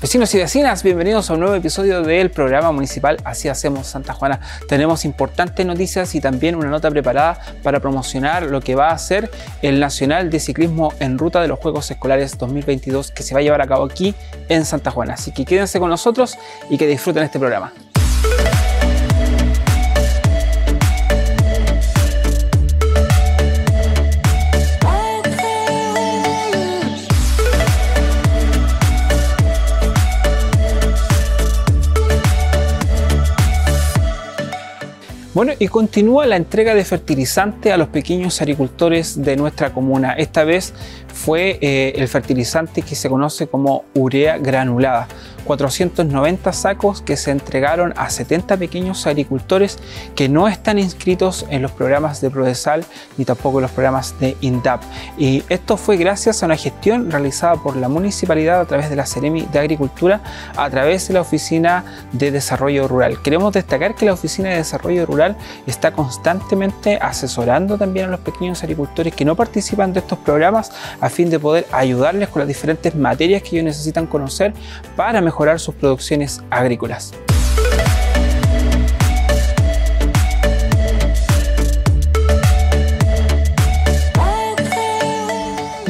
Vecinos y vecinas, bienvenidos a un nuevo episodio del programa municipal Así Hacemos Santa Juana. Tenemos importantes noticias y también una nota preparada para promocionar lo que va a ser el Nacional de Ciclismo en Ruta de los Juegos Escolares 2022 que se va a llevar a cabo aquí en Santa Juana. Así que quédense con nosotros y que disfruten este programa. Bueno, y continúa la entrega de fertilizante a los pequeños agricultores de nuestra comuna. Esta vez fue eh, el fertilizante que se conoce como urea granulada. 490 sacos que se entregaron a 70 pequeños agricultores que no están inscritos en los programas de Prodesal ni tampoco en los programas de INDAP. Y esto fue gracias a una gestión realizada por la municipalidad a través de la Ceremi de Agricultura, a través de la Oficina de Desarrollo Rural. Queremos destacar que la Oficina de Desarrollo Rural está constantemente asesorando también a los pequeños agricultores que no participan de estos programas a fin de poder ayudarles con las diferentes materias que ellos necesitan conocer para mejorar sus producciones agrícolas.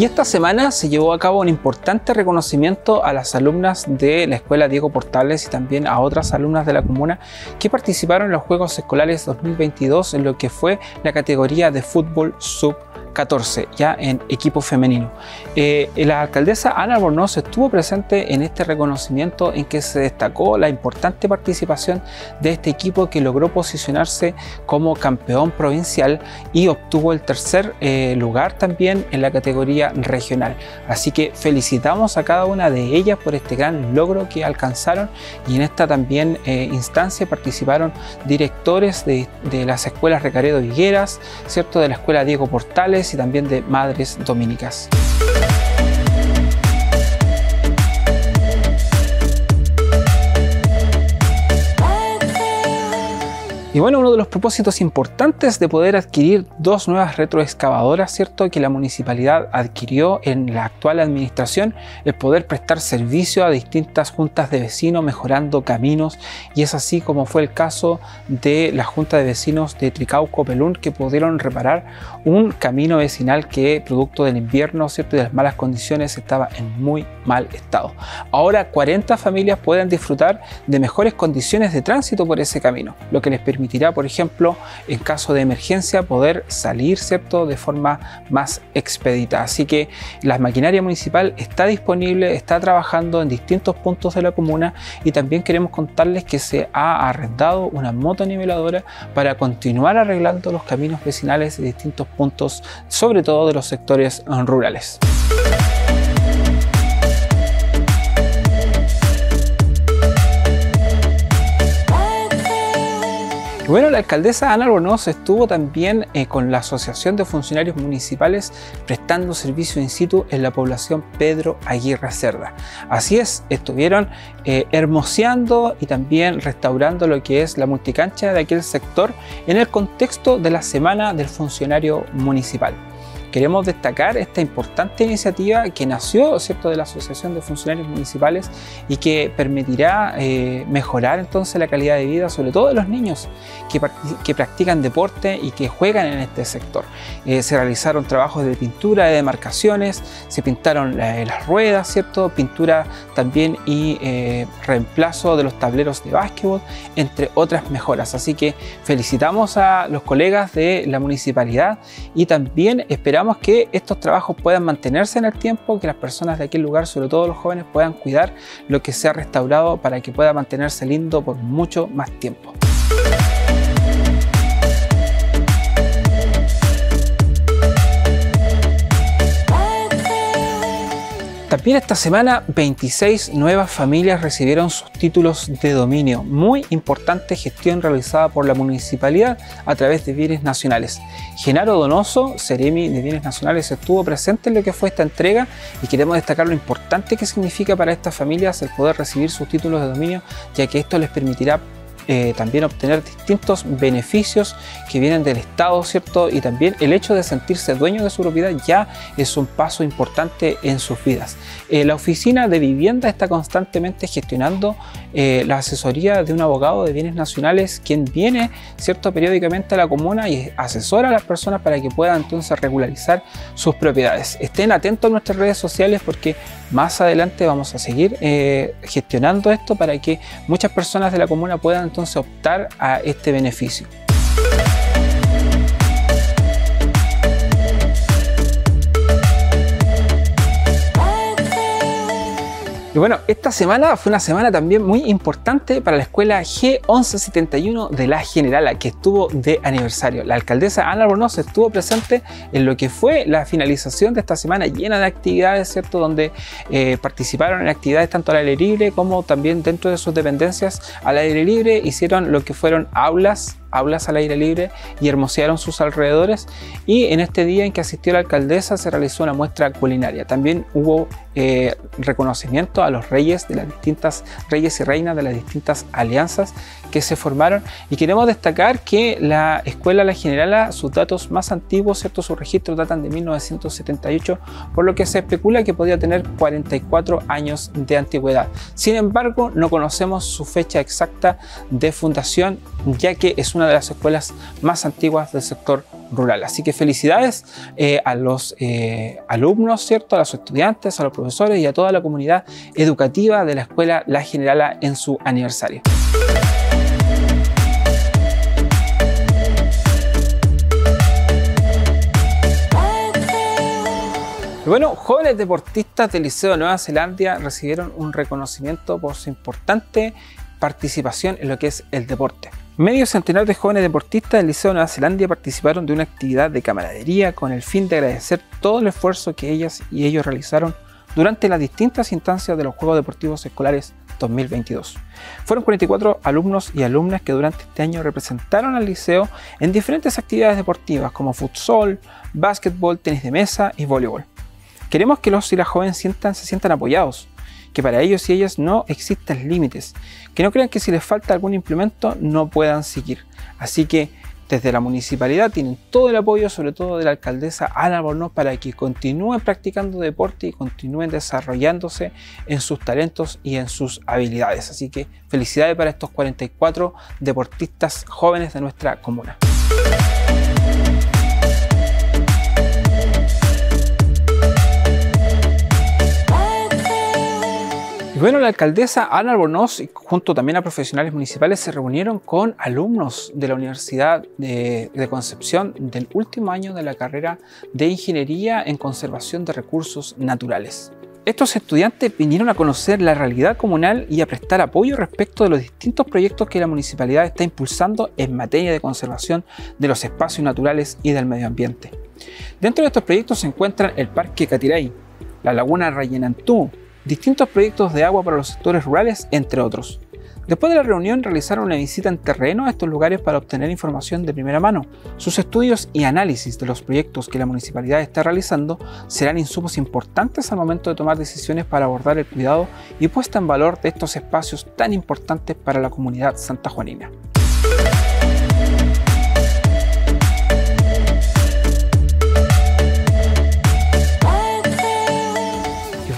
Y esta semana se llevó a cabo un importante reconocimiento a las alumnas de la Escuela Diego Portales y también a otras alumnas de la comuna que participaron en los Juegos Escolares 2022 en lo que fue la categoría de fútbol sub 14, ya en equipo femenino. Eh, la alcaldesa Ana Bornoz estuvo presente en este reconocimiento en que se destacó la importante participación de este equipo que logró posicionarse como campeón provincial y obtuvo el tercer eh, lugar también en la categoría regional. Así que felicitamos a cada una de ellas por este gran logro que alcanzaron y en esta también eh, instancia participaron directores de, de las escuelas Recaredo Vigueras, ¿cierto? de la escuela Diego Portales, y también de madres dominicas. Y bueno, uno de los propósitos importantes de poder adquirir dos nuevas retroexcavadoras, ¿cierto? Que la municipalidad adquirió en la actual administración, es poder prestar servicio a distintas juntas de vecinos, mejorando caminos. Y es así como fue el caso de la junta de vecinos de Tricauco Pelún, que pudieron reparar un camino vecinal que, producto del invierno, ¿cierto? Y de las malas condiciones, estaba en muy mal estado. Ahora 40 familias pueden disfrutar de mejores condiciones de tránsito por ese camino, lo que les permite permitirá, por ejemplo, en caso de emergencia, poder salir ¿cierto? de forma más expedita. Así que la maquinaria municipal está disponible, está trabajando en distintos puntos de la comuna y también queremos contarles que se ha arrendado una moto niveladora para continuar arreglando los caminos vecinales de distintos puntos, sobre todo de los sectores rurales. Bueno, la alcaldesa Ana Albornoz estuvo también eh, con la Asociación de Funcionarios Municipales prestando servicio in situ en la población Pedro Aguirre Cerda. Así es, estuvieron eh, hermoseando y también restaurando lo que es la multicancha de aquel sector en el contexto de la Semana del Funcionario Municipal. Queremos destacar esta importante iniciativa que nació ¿cierto? de la Asociación de Funcionarios Municipales y que permitirá eh, mejorar entonces la calidad de vida, sobre todo de los niños que, practican deporte y que juegan en este sector. Eh, se realizaron trabajos de pintura, de demarcaciones, se pintaron las ruedas, ¿cierto? pintura también y eh, reemplazo de los tableros de básquetbol, entre otras mejoras. Así que felicitamos a los colegas de la municipalidad y también esperamos que estos trabajos puedan mantenerse en el tiempo, que las personas de aquel lugar, sobre todo los jóvenes, puedan cuidar lo que se ha restaurado para que pueda mantenerse lindo por mucho más tiempo. También esta semana 26 nuevas familias recibieron sus títulos de dominio. Muy importante gestión realizada por la municipalidad a través de bienes nacionales. Genaro Donoso, Ceremi de Bienes Nacionales, estuvo presente en lo que fue esta entrega y queremos destacar lo importante que significa para estas familias el poder recibir sus títulos de dominio, ya que esto les permitirá eh, también obtener distintos beneficios que vienen del Estado, ¿cierto? Y también el hecho de sentirse dueño de su propiedad ya es un paso importante en sus vidas. Eh, la oficina de vivienda está constantemente gestionando eh, la asesoría de un abogado de bienes nacionales quien viene, ¿cierto? Periódicamente a la comuna y asesora a las personas para que puedan entonces regularizar sus propiedades. Estén atentos a nuestras redes sociales porque más adelante vamos a seguir gestionando esto para que muchas personas de la comuna puedan entonces optar a este beneficio. Y bueno, esta semana fue una semana también muy importante para la escuela G1171 de la Generala, que estuvo de aniversario. La alcaldesa Ana Albornoz estuvo presente en lo que fue la finalización de esta semana llena de actividades, ¿cierto? Donde eh, participaron en actividades tanto al aire libre como también dentro de sus dependencias al aire libre. Hicieron lo que fueron aulas, aulas al aire libre y hermosearon sus alrededores. Y en este día en que asistió la alcaldesa se realizó una muestra culinaria. También hubo eh, reconocimiento a los reyes de las distintas reyes y reinas de las distintas alianzas que se formaron. Y queremos destacar que la escuela La Generala, sus datos más antiguos, ¿cierto? sus registros datan de 1978, por lo que se especula que podía tener 44 años de antigüedad. Sin embargo, no conocemos su fecha exacta de fundación, ya que es una de las escuelas más antiguas del sector rural. Así que felicidades eh, a los eh, alumnos, ¿cierto? a los estudiantes, a los profesores y a toda la comunidad educativa de la Escuela La Generala en su aniversario. Bueno, jóvenes deportistas del Liceo de Nueva Zelanda recibieron un reconocimiento por su importante participación en lo que es el deporte. Medio centenar de jóvenes deportistas del Liceo de Nueva Zelanda participaron de una actividad de camaradería con el fin de agradecer todo el esfuerzo que ellas y ellos realizaron durante las distintas instancias de los Juegos Deportivos Escolares 2022. Fueron 44 alumnos y alumnas que durante este año representaron al liceo en diferentes actividades deportivas como futsal, básquetbol, tenis de mesa y voleibol. Queremos que los y las jóvenes sientan, se sientan apoyados, que para ellos y ellas no existan límites, que no crean que si les falta algún implemento no puedan seguir. Así que desde la municipalidad tienen todo el apoyo, sobre todo de la alcaldesa Ana Albornoz, para que continúen practicando deporte y continúen desarrollándose en sus talentos y en sus habilidades. Así que felicidades para estos 44 deportistas jóvenes de nuestra comuna. Bueno, la alcaldesa Ana Albornoz, junto también a profesionales municipales, se reunieron con alumnos de la Universidad de, Concepción del último año de la carrera de Ingeniería en Conservación de Recursos Naturales. Estos estudiantes vinieron a conocer la realidad comunal y a prestar apoyo respecto de los distintos proyectos que la municipalidad está impulsando en materia de conservación de los espacios naturales y del medio ambiente. Dentro de estos proyectos se encuentran el Parque Catiray, la Laguna Rayenantú, distintos proyectos de agua para los sectores rurales, entre otros. Después de la reunión realizaron una visita en terreno a estos lugares para obtener información de primera mano. Sus estudios y análisis de los proyectos que la municipalidad está realizando serán insumos importantes al momento de tomar decisiones para abordar el cuidado y puesta en valor de estos espacios tan importantes para la comunidad santajuanina.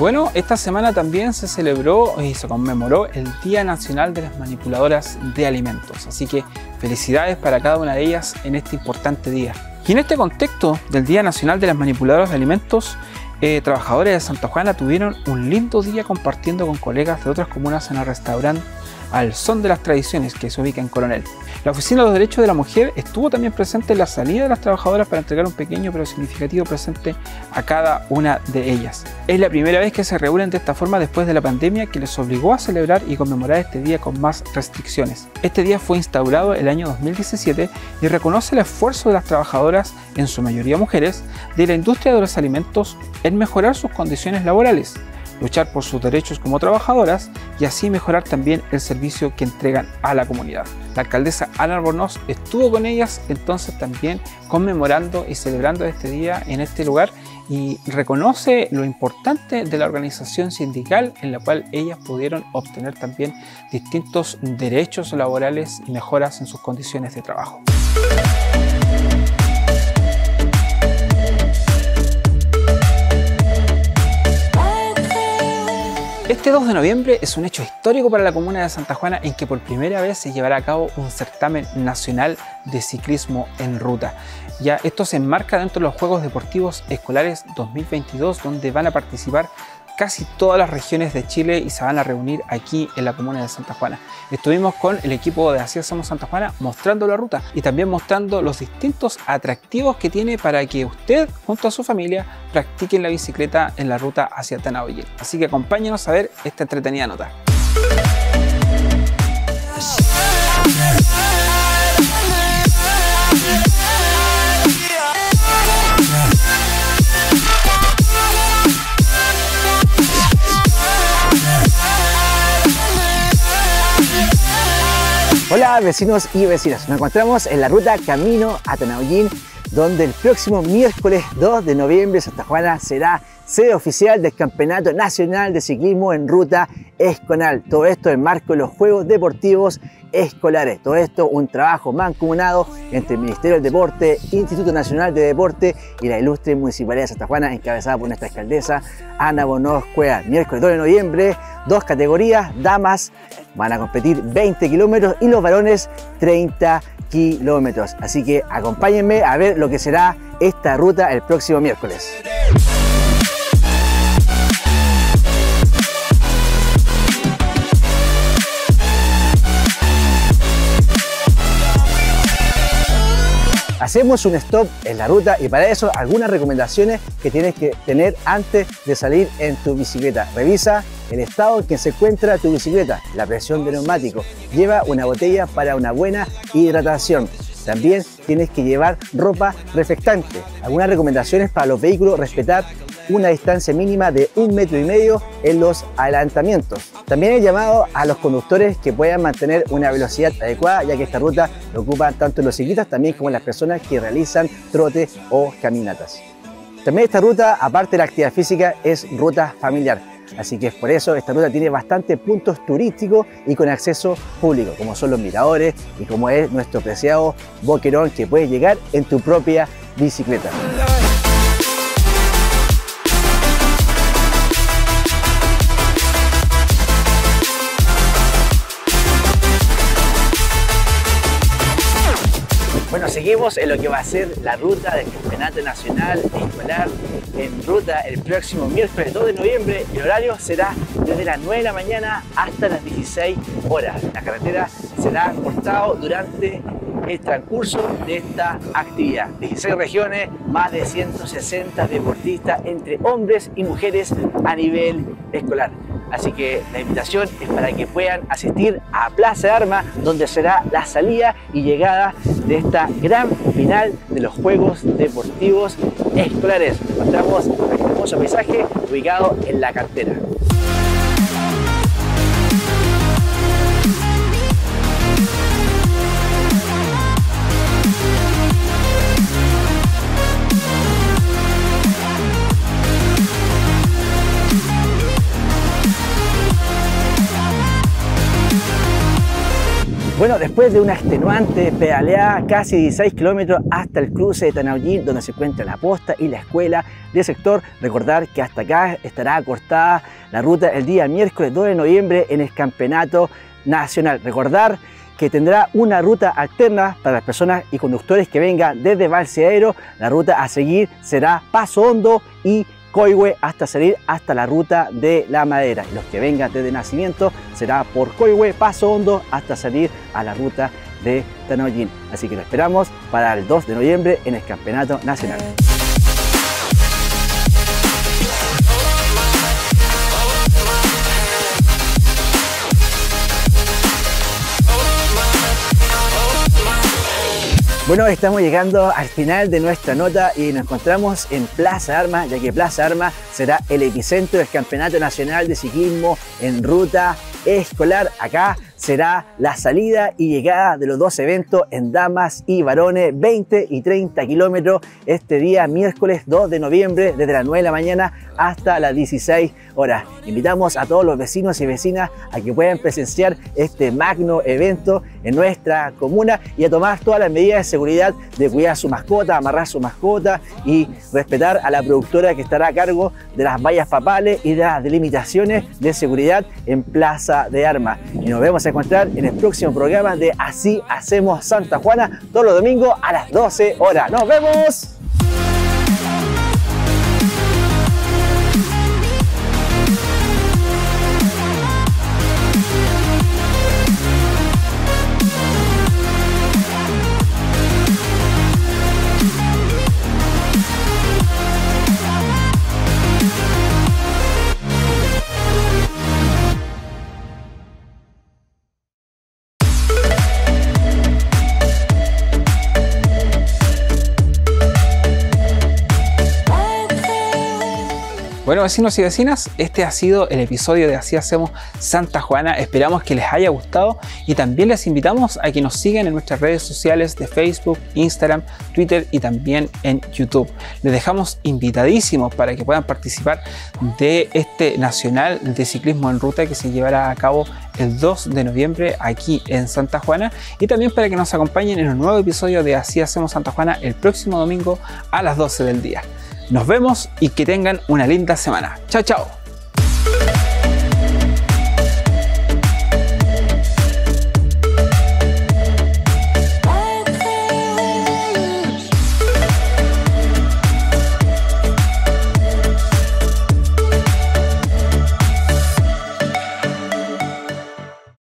Bueno, esta semana también se celebró y se conmemoró el Día Nacional de las Manipuladoras de Alimentos. Así que felicidades para cada una de ellas en este importante día. Y en este contexto del Día Nacional de las Manipuladoras de Alimentos, eh, trabajadores de Santa Juana tuvieron un lindo día compartiendo con colegas de otras comunas en el restaurante al son de las tradiciones que se ubica en Coronel. La Oficina de los Derechos de la Mujer estuvo también presente en la salida de las trabajadoras para entregar un pequeño pero significativo presente a cada una de ellas. Es la primera vez que se reúnen de esta forma después de la pandemia que les obligó a celebrar y conmemorar este día con más restricciones. Este día fue instaurado el año 2017 y reconoce el esfuerzo de las trabajadoras, en su mayoría mujeres, de la industria de los alimentos en mejorar sus condiciones laborales luchar por sus derechos como trabajadoras y así mejorar también el servicio que entregan a la comunidad. La alcaldesa Ana Albornoz estuvo con ellas entonces también conmemorando y celebrando este día en este lugar y reconoce lo importante de la organización sindical en la cual ellas pudieron obtener también distintos derechos laborales y mejoras en sus condiciones de trabajo. Este 2 de noviembre es un hecho histórico para la comuna de Santa Juana en que por primera vez se llevará a cabo un certamen nacional de ciclismo en ruta. Ya esto se enmarca dentro de los Juegos Deportivos Escolares 2022 donde van a participar casi todas las regiones de Chile y se van a reunir aquí en la comuna de Santa Juana. Estuvimos con el equipo de Así Somos Santa Juana mostrando la ruta y también mostrando los distintos atractivos que tiene para que usted junto a su familia practiquen la bicicleta en la ruta hacia Tanaoye. Así que acompáñenos a ver esta entretenida nota. Hola vecinos y vecinas, nos encontramos en la ruta Camino a Tanaullín, donde el próximo miércoles 2 de noviembre Santa Juana será sede oficial del Campeonato Nacional de Ciclismo en Ruta Esconal. Todo esto en marco de los Juegos Deportivos Escolares. Todo esto un trabajo mancomunado entre el Ministerio del Deporte, Instituto Nacional de Deporte y la ilustre Municipalidad de Santa Juana, encabezada por nuestra alcaldesa Ana Bonoz Cueva. Miércoles 2 de noviembre, dos categorías, damas van a competir 20 kilómetros y los varones 30 kilómetros. Así que acompáñenme a ver lo que será esta ruta el próximo miércoles. Hacemos un stop en la ruta y para eso algunas recomendaciones que tienes que tener antes de salir en tu bicicleta. Revisa el estado en que se encuentra tu bicicleta, la presión de neumático. Lleva una botella para una buena hidratación. También tienes que llevar ropa reflectante. Algunas recomendaciones para los vehículos, respetar una distancia mínima de un metro y medio en los adelantamientos. También he llamado a los conductores que puedan mantener una velocidad adecuada, ya que esta ruta lo ocupan tanto los ciclistas también como las personas que realizan trote o caminatas. También esta ruta, aparte de la actividad física, es ruta familiar. Así que es por eso esta ruta tiene bastantes puntos turísticos y con acceso público, como son los miradores y como es nuestro preciado boquerón que puedes llegar en tu propia bicicleta. Seguimos en lo que va a ser la ruta del Campeonato Nacional Escolar en ruta el próximo miércoles 2 de noviembre. El horario será desde las 9 de la mañana hasta las 16 horas. La carretera será cortado durante el transcurso de esta actividad. 16 regiones, más de 160 deportistas entre hombres y mujeres a nivel escolar. Así que la invitación es para que puedan asistir a Plaza de Armas, donde será la salida y llegada de esta gran final de los Juegos Deportivos Escolares. Encontramos este hermoso paisaje ubicado en la cartera. Bueno, después de una extenuante pedaleada casi 16 kilómetros hasta el cruce de Tanaullín, donde se encuentra la posta y la escuela del sector, recordar que hasta acá estará cortada la ruta el día miércoles 2 de noviembre en el Campeonato Nacional. Recordar que tendrá una ruta alterna para las personas y conductores que vengan desde Valseaero. La ruta a seguir será Paso Hondo y Coihue hasta salir hasta la ruta de la madera. Los que vengan desde nacimiento será por Coihue, Paso Hondo hasta salir a la ruta de Tanoyín. Así que lo esperamos para el 2 de noviembre en el Campeonato Nacional. Bueno, estamos llegando al final de nuestra nota y nos encontramos en Plaza Armas, ya que Plaza Armas será el epicentro del Campeonato Nacional de Ciclismo en ruta escolar. Acá será la salida y llegada de los dos eventos en damas y varones, 20 y 30 kilómetros, este día miércoles 2 de noviembre, desde las 9 de la mañana hasta las 16 horas. Invitamos a todos los vecinos y vecinas a que puedan presenciar este magno evento en nuestra comuna y a tomar todas las medidas de seguridad de cuidar su mascota, amarrar su mascota y respetar a la productora que estará a cargo de las vallas papales y de las delimitaciones de seguridad en Plaza de Armas. Y nos vemos a encontrar en el próximo programa de Así Hacemos Santa Juana todos los domingos a las 12 horas. ¡Nos vemos! Vecinos y vecinas, este ha sido el episodio de Así Hacemos Santa Juana. Esperamos que les haya gustado y también les invitamos a que nos sigan en nuestras redes sociales de Facebook, Instagram, Twitter y también en YouTube. Les dejamos invitadísimos para que puedan participar de este Nacional de Ciclismo en Ruta que se llevará a cabo el 2 de noviembre aquí en Santa Juana y también para que nos acompañen en un nuevo episodio de Así Hacemos Santa Juana el próximo domingo a las 12 del día. Nos vemos y que tengan una linda semana. Chao, chao.